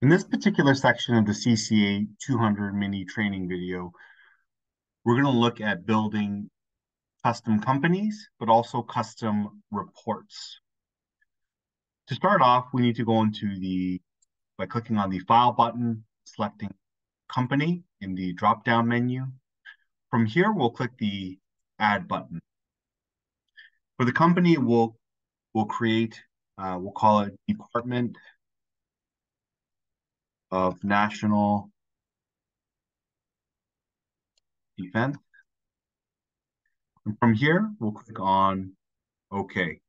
In this particular section of the CCA 200 mini training video, we're going to look at building custom companies, but also custom reports. To start off, we need to go into the, by clicking on the File button, selecting Company in the drop-down menu. From here, we'll click the Add button. For the company, we'll, we'll create, uh, we'll call it Department of National Defense. And from here, we'll click on OK.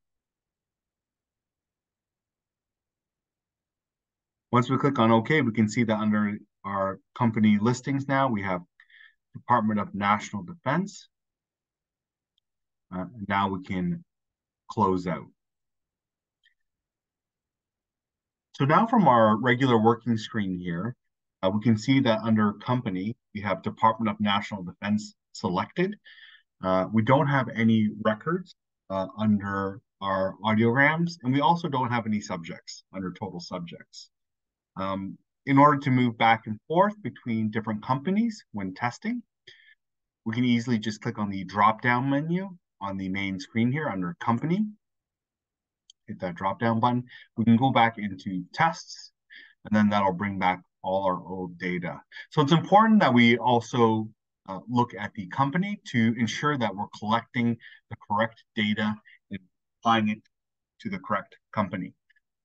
Once we click on OK, we can see that under our company listings now, we have Department of National Defense. Uh, now we can close out. So now from our regular working screen here, uh, we can see that under company, we have Department of National Defense selected. Uh, we don't have any records uh, under our audiograms, and we also don't have any subjects under total subjects. Um, in order to move back and forth between different companies when testing, we can easily just click on the drop-down menu on the main screen here under company hit that drop down button, we can go back into tests, and then that'll bring back all our old data. So it's important that we also uh, look at the company to ensure that we're collecting the correct data and applying it to the correct company.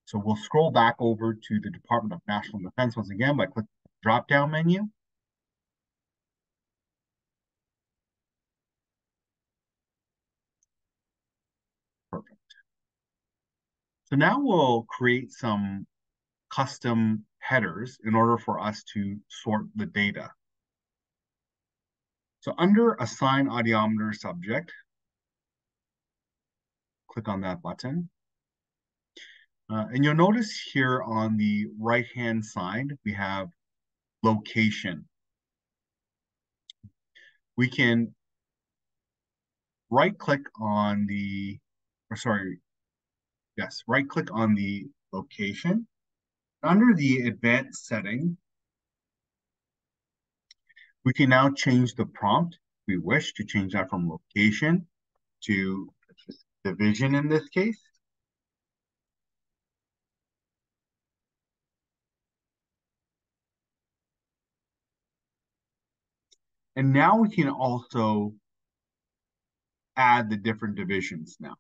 So we'll scroll back over to the Department of National Defense once again by clicking the drop down menu. So now we'll create some custom headers in order for us to sort the data. So under assign audiometer subject, click on that button. Uh, and you'll notice here on the right-hand side, we have location. We can right-click on the, or sorry, Yes, right click on the location. Under the advanced setting, we can now change the prompt. We wish to change that from location to division in this case. And now we can also add the different divisions now.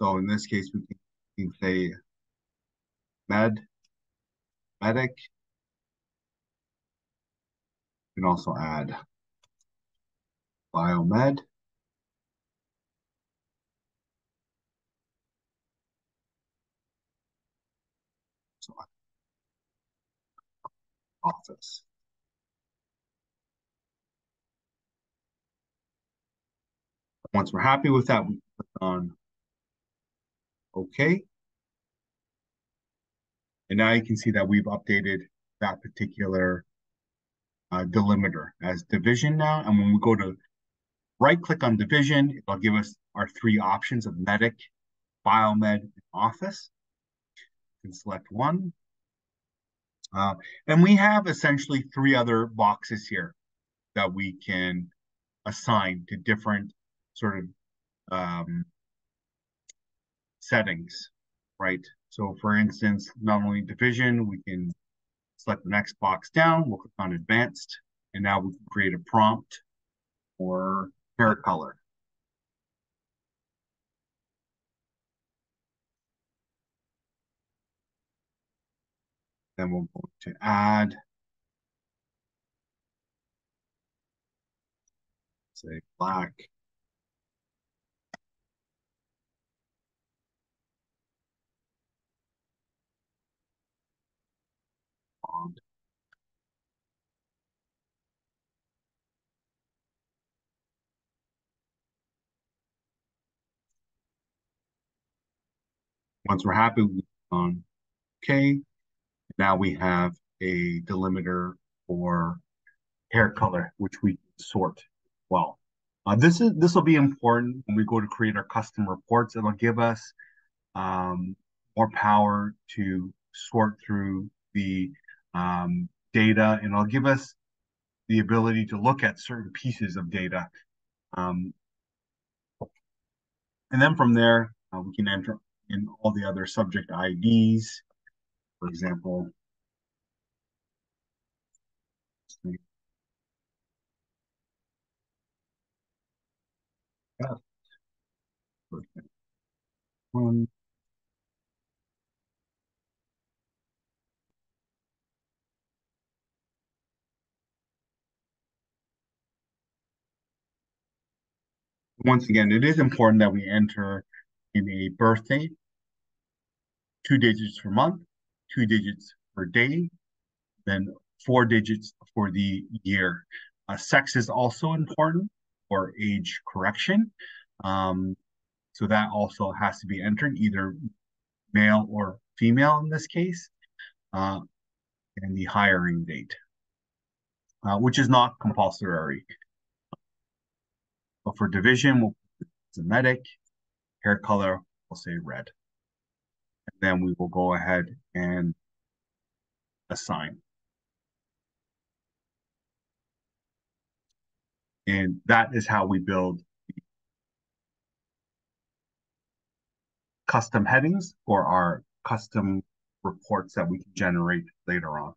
So in this case, we can say med, medic. You can also add biomed. So office. Once we're happy with that, we click on Okay. And now you can see that we've updated that particular uh, delimiter as division now. And when we go to right click on division, it'll give us our three options of medic, biomed, and office. You can select one. Uh, and we have essentially three other boxes here that we can assign to different sort of um, settings, right? So for instance, not only division, we can select the next box down, we'll click on advanced, and now we can create a prompt for hair color. Then we'll go to add, say black. Once we're happy, we on OK. Now we have a delimiter for hair color, which we sort well. Uh, this is this will be important when we go to create our custom reports. It'll give us um, more power to sort through the um, data and it'll give us the ability to look at certain pieces of data. Um, and then from there, uh, we can enter in all the other subject IDs. For example. Once again, it is important that we enter in a birthday, two digits per month, two digits per day, then four digits for the year. Uh, sex is also important for age correction. Um, so that also has to be entered, either male or female in this case, uh, and the hiring date, uh, which is not compulsory. But for division, we'll put the medic, hair color, we'll say red. Then we will go ahead and assign. And that is how we build custom headings for our custom reports that we can generate later on.